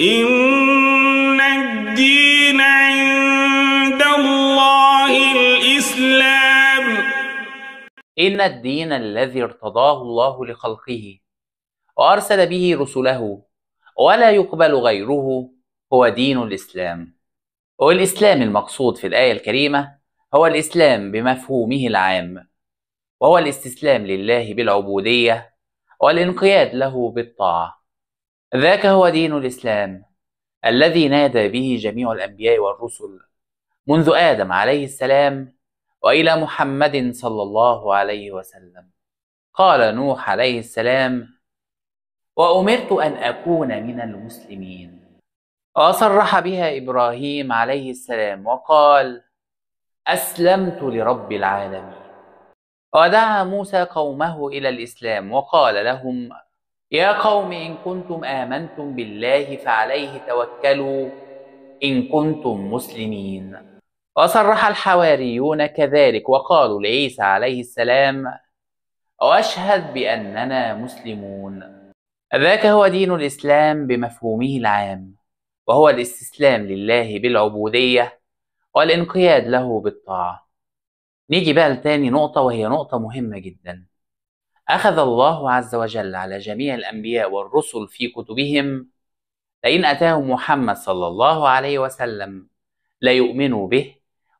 إن الدين عند الله الإسلام. إن الدين الذي ارتضاه الله لخلقه وأرسل به رسله ولا يقبل غيره هو دين الإسلام. والإسلام المقصود في الآية الكريمة هو الإسلام بمفهومه العام وهو الاستسلام لله بالعبودية والانقياد له بالطاعة. ذاك هو دين الإسلام الذي نادى به جميع الأنبياء والرسل منذ آدم عليه السلام وإلى محمد صلى الله عليه وسلم. قال نوح عليه السلام وأمرت أن أكون من المسلمين. وصرح بها إبراهيم عليه السلام وقال أسلمت لرب العالمين. ودعا موسى قومه إلى الإسلام وقال لهم يا قوم إن كنتم آمنتم بالله فعليه توكلوا إن كنتم مسلمين. وصرح الحواريون كذلك وقالوا لعيسى عليه السلام واشهد بأننا مسلمون. ذاك هو دين الإسلام بمفهومه العام وهو الاستسلام لله بالعبودية والانقياد له بالطاعة. نيجي بقى لتاني نقطة وهي نقطة مهمة جدا. أخذ الله عز وجل على جميع الأنبياء والرسل في كتبهم لئن أتاهم محمد صلى الله عليه وسلم ليؤمنوا به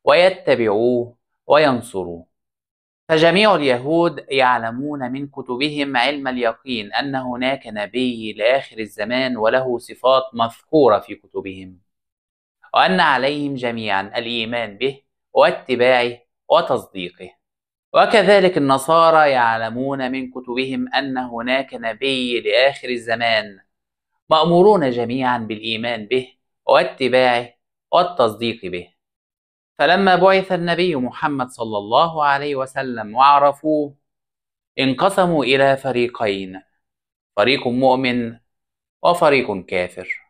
ويتبعوه وينصروه. فجميع اليهود يعلمون من كتبهم علم اليقين أن هناك نبي لآخر الزمان وله صفات مذكورة في كتبهم وأن عليهم جميعا الإيمان به واتباعه وتصديقه. وكذلك النصارى يعلمون من كتبهم أن هناك نبي لآخر الزمان مأمورون جميعا بالإيمان به واتباعه والتصديق به. فلما بعث النبي محمد صلى الله عليه وسلم وعرفوه انقسموا إلى فريقين فريق مؤمن وفريق كافر.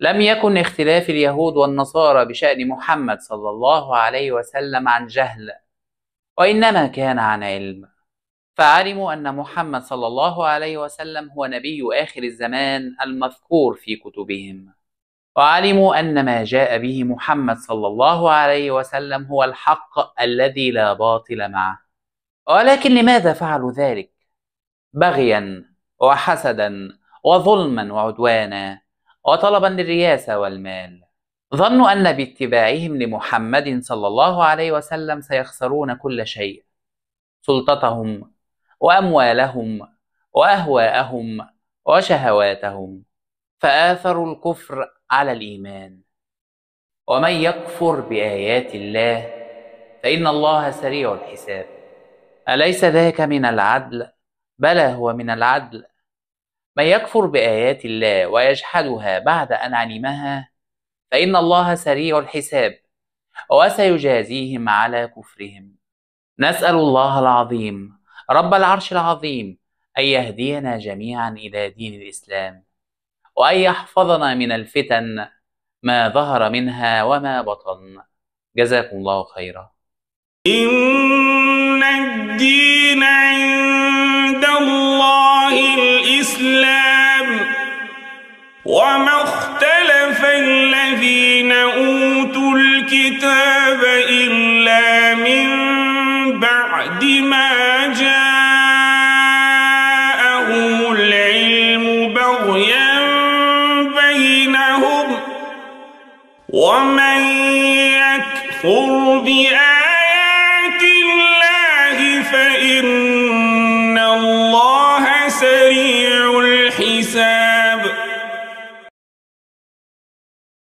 لم يكن اختلاف اليهود والنصارى بشأن محمد صلى الله عليه وسلم عن جهل وإنما كان عن علم. فعلموا أن محمد صلى الله عليه وسلم هو نبي آخر الزمان المذكور في كتبهم. وعلموا أن ما جاء به محمد صلى الله عليه وسلم هو الحق الذي لا باطل معه. ولكن لماذا فعلوا ذلك؟ بغيا وحسدا وظلما وعدوانا. وطلبا للرياسة والمال. ظنوا أن باتباعهم لمحمد صلى الله عليه وسلم سيخسرون كل شيء. سلطتهم وأموالهم وأهواءهم وشهواتهم. فآثروا الكفر على الإيمان. ومن يكفر بآيات الله فإن الله سريع الحساب. أليس ذاك من العدل؟ بلى هو من العدل. من يكفر بآيات الله ويجحدها بعد أن علمها فإن الله سريع الحساب وسيجازيهم على كفرهم. نسأل الله العظيم رب العرش العظيم أن يهدينا جميعا إلى دين الإسلام وأن يحفظنا من الفتن ما ظهر منها وما بطن. جزاكم الله خيرا. إن الدين عند الله. وما اختلف الذين أوتوا الكتاب إلا من بعد ما جاءهم العلم بغيا بينهم. ومن يكفر بآيات